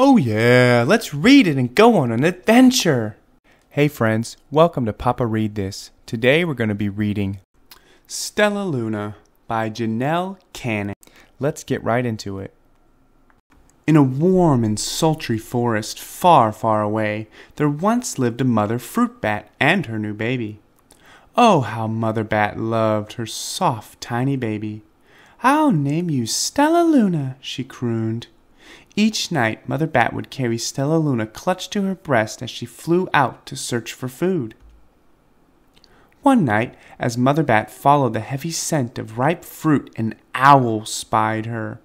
Oh, yeah, let's read it and go on an adventure. Hey, friends, welcome to Papa Read This. Today we're going to be reading Stellaluna by Janell Cannon. Let's get right into it. In a warm and sultry forest far, far away, there once lived a mother fruit bat and her new baby. Oh, how Mother Bat loved her soft, tiny baby. I'll name you Stellaluna, she crooned. Each night, Mother Bat would carry Stellaluna clutched to her breast as she flew out to search for food. One night, as Mother Bat followed the heavy scent of ripe fruit, an owl spied her.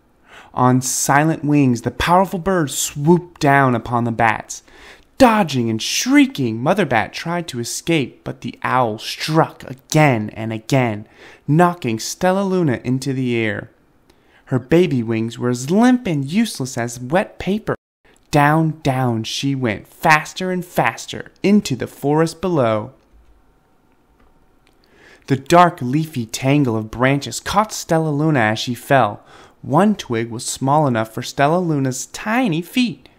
On silent wings, the powerful bird swooped down upon the bats. Dodging and shrieking, Mother Bat tried to escape, but the owl struck again and again, knocking Stellaluna into the air. Her baby wings were as limp and useless as wet paper. Down, down she went, faster and faster, into the forest below. The dark, leafy tangle of branches caught Stellaluna as she fell. One twig was small enough for Stellaluna's tiny feet.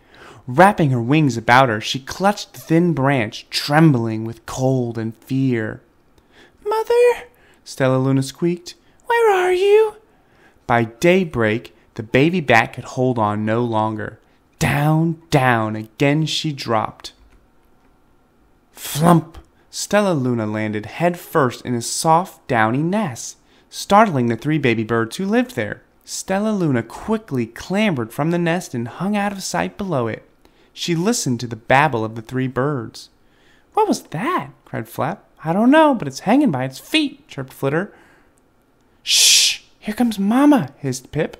Wrapping her wings about her, she clutched the thin branch, trembling with cold and fear. Mother, Stellaluna squeaked, where are you? By daybreak, the baby bat could hold on no longer. Down, down, again she dropped. Flump! Stellaluna landed head first in a soft, downy nest, startling the three baby birds who lived there. Stellaluna quickly clambered from the nest and hung out of sight below it. She listened to the babble of the three birds. What was that? cried Flap. I don't know, but it's hanging by its feet, chirped Flitter. Here comes Mamma, hissed Pip.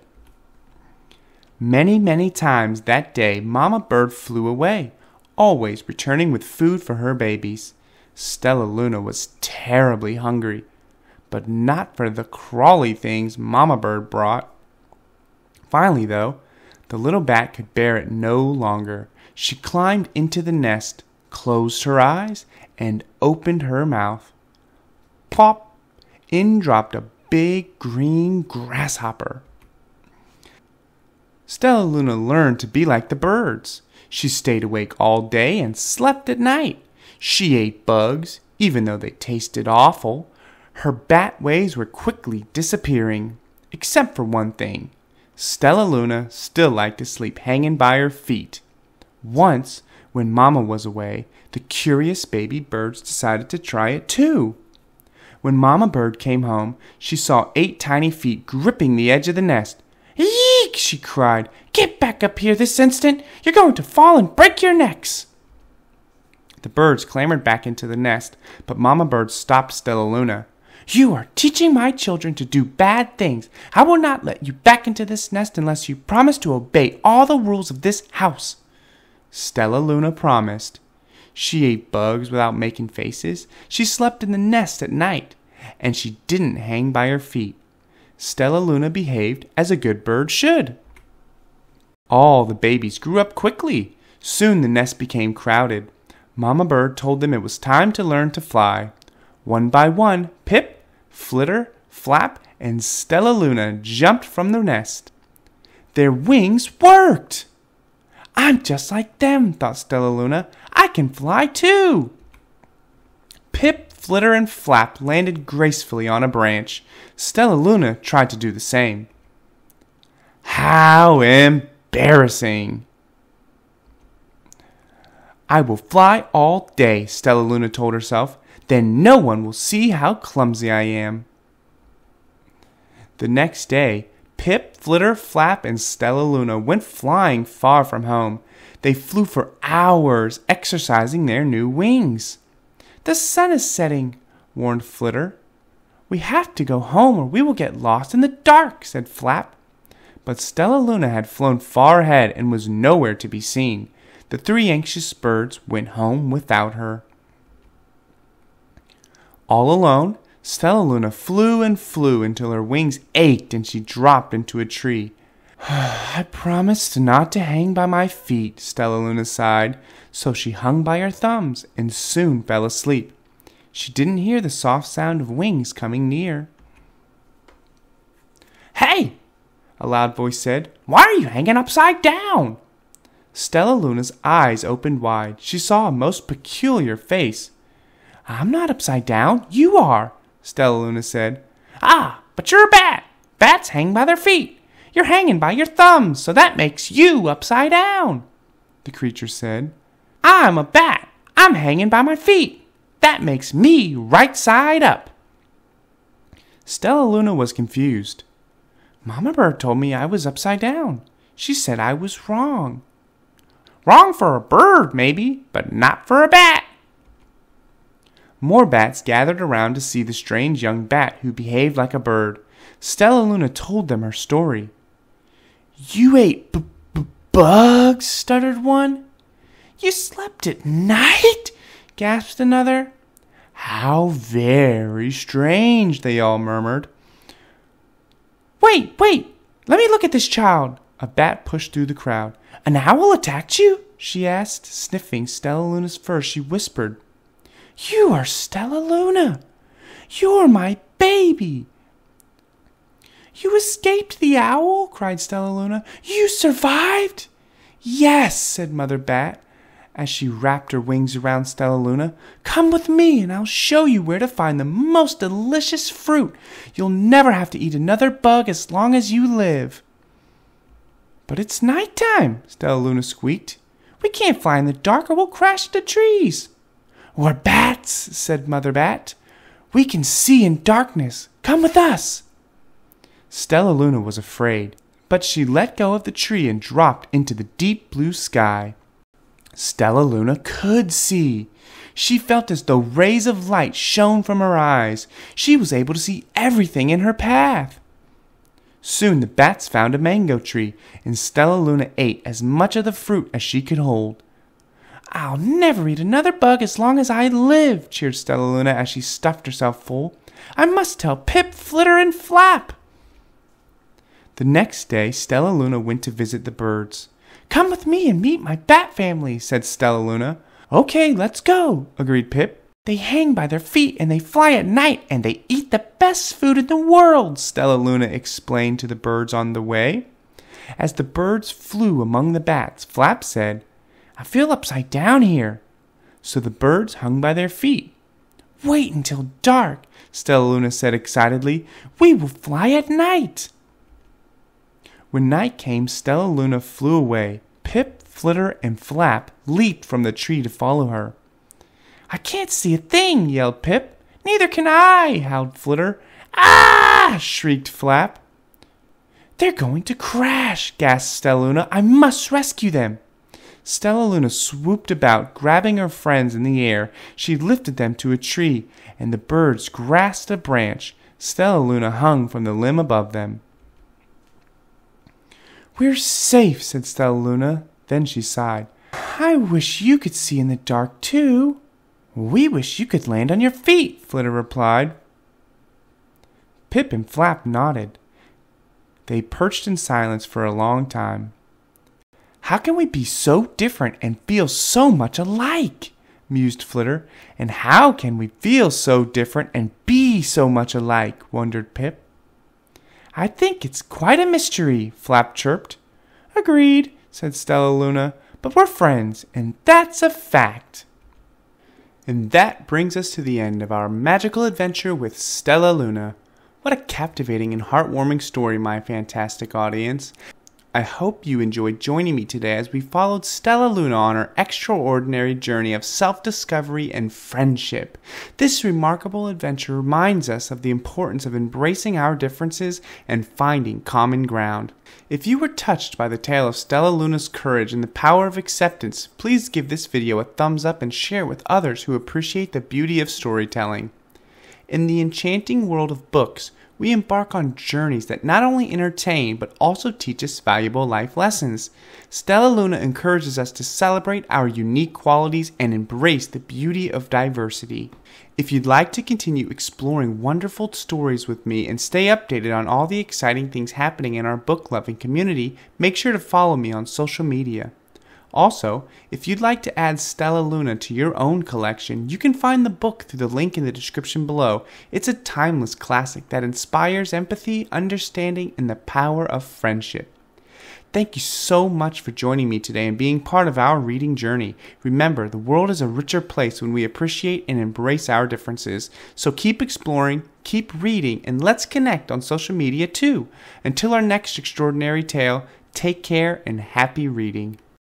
Many, many times that day, Mamma Bird flew away, always returning with food for her babies. Stellaluna was terribly hungry, but not for the crawly things Mamma Bird brought. Finally, though, the little bat could bear it no longer. She climbed into the nest, closed her eyes, and opened her mouth. Plop! In dropped a big green grasshopper. Stellaluna learned to be like the birds. She stayed awake all day and slept at night. She ate bugs, even though they tasted awful. Her bat ways were quickly disappearing, except for one thing. Stellaluna still liked to sleep hanging by her feet. Once, when Mamma was away, the curious baby birds decided to try it too. When Mamma Bird came home, she saw eight tiny feet gripping the edge of the nest. Eek! she cried. Get back up here this instant! You're going to fall and break your necks! The birds clambered back into the nest, but Mamma Bird stopped Stellaluna. You are teaching my children to do bad things. I will not let you back into this nest unless you promise to obey all the rules of this house. Stellaluna promised. She ate bugs without making faces. She slept in the nest at night. And she didn't hang by her feet. Stellaluna behaved as a good bird should. All the babies grew up quickly. Soon the nest became crowded. Mamma Bird told them it was time to learn to fly. One by one, Pip, Flitter, Flap, and Stellaluna jumped from the nest. Their wings worked! I'm just like them, thought Stellaluna. I can fly too. Pip, Flitter, and Flap landed gracefully on a branch. Stellaluna tried to do the same. How embarrassing! I will fly all day, Stellaluna told herself. Then no one will see how clumsy I am. The next day, Pip, Flitter, Flap, and Stellaluna went flying far from home. They flew for hours, exercising their new wings. The sun is setting, warned Flitter. We have to go home or we will get lost in the dark, said Flap. But Stellaluna had flown far ahead and was nowhere to be seen. The three anxious birds went home without her. All alone, Stellaluna flew and flew until her wings ached and she dropped into a tree. I promised not to hang by my feet, Stellaluna sighed, so she hung by her thumbs and soon fell asleep. She didn't hear the soft sound of wings coming near. Hey! A loud voice said, Why are you hanging upside down? Stellaluna's eyes opened wide. She saw a most peculiar face. I'm not upside down. You are, Stellaluna said. Ah, but you're a bat. Bats hang by their feet. You're hanging by your thumbs, so that makes you upside down, the creature said. I'm a bat. I'm hanging by my feet. That makes me right side up. Stellaluna was confused. Mama Bird told me I was upside down. She said I was wrong. Wrong for a bird, maybe, but not for a bat. More bats gathered around to see the strange young bat who behaved like a bird. Stellaluna told them her story. You ate b- b- bugs, stuttered one. You slept at night? gasped another. How very strange, they all murmured. Wait, wait, let me look at this child. A bat pushed through the crowd. An owl attacked you? she asked, sniffing Stellaluna's fur. She whispered, You are Stellaluna. You're my baby. You escaped the owl? cried Stellaluna. You survived? Yes, said Mother Bat as she wrapped her wings around Stellaluna. Come with me and I'll show you where to find the most delicious fruit. You'll never have to eat another bug as long as you live. But it's night time, Stellaluna squeaked. We can't fly in the dark or we'll crash the trees. We're bats, said Mother Bat. We can see in darkness. Come with us. Stellaluna was afraid, but she let go of the tree and dropped into the deep blue sky. Stellaluna could see. She felt as though rays of light shone from her eyes. She was able to see everything in her path. Soon the bats found a mango tree, and Stellaluna ate as much of the fruit as she could hold. I'll never eat another bug as long as I live, cheered Stellaluna as she stuffed herself full. I must tell Pip, Flitter, and Flap. The next day, Stellaluna went to visit the birds. Come with me and meet my bat family, said Stellaluna. Okay, let's go, agreed Pip. They hang by their feet and they fly at night and they eat the best food in the world, Stellaluna explained to the birds on the way. As the birds flew among the bats, Flap said, I feel upside down here. So the birds hung by their feet. Wait until dark, Stellaluna said excitedly. We will fly at night. When night came, Stellaluna flew away. Pip, Flitter, and Flap leaped from the tree to follow her. I can't see a thing, yelled Pip. Neither can I, howled Flitter. Ah! shrieked Flap. They're going to crash, gasped Stellaluna. I must rescue them. Stellaluna swooped about, grabbing her friends in the air. She lifted them to a tree, and the birds grasped a branch. Stellaluna hung from the limb above them. We're safe, said Stellaluna. Then she sighed. I wish you could see in the dark, too. We wish you could land on your feet, Flitter replied. Pip and Flap nodded. They perched in silence for a long time. How can we be so different and feel so much alike? mused Flitter. And how can we feel so different and be so much alike? wondered Pip. I think it's quite a mystery, Flap chirped. Agreed, said Stellaluna, but we're friends, and that's a fact. And that brings us to the end of our magical adventure with Stellaluna. What a captivating and heartwarming story, my fantastic audience. I hope you enjoyed joining me today as we followed Stellaluna on her extraordinary journey of self discovery and friendship. This remarkable adventure reminds us of the importance of embracing our differences and finding common ground. If you were touched by the tale of Stellaluna's courage and the power of acceptance, please give this video a thumbs up and share with others who appreciate the beauty of storytelling. In the enchanting world of books, we embark on journeys that not only entertain but also teach us valuable life lessons. Stellaluna encourages us to celebrate our unique qualities and embrace the beauty of diversity. If you'd like to continue exploring wonderful stories with me and stay updated on all the exciting things happening in our book loving community, make sure to follow me on social media. Also, if you'd like to add Stellaluna to your own collection, you can find the book through the link in the description below. It's a timeless classic that inspires empathy, understanding, and the power of friendship. Thank you so much for joining me today and being part of our reading journey. Remember, the world is a richer place when we appreciate and embrace our differences. So keep exploring, keep reading, and let's connect on social media too. Until our next extraordinary tale, take care and happy reading.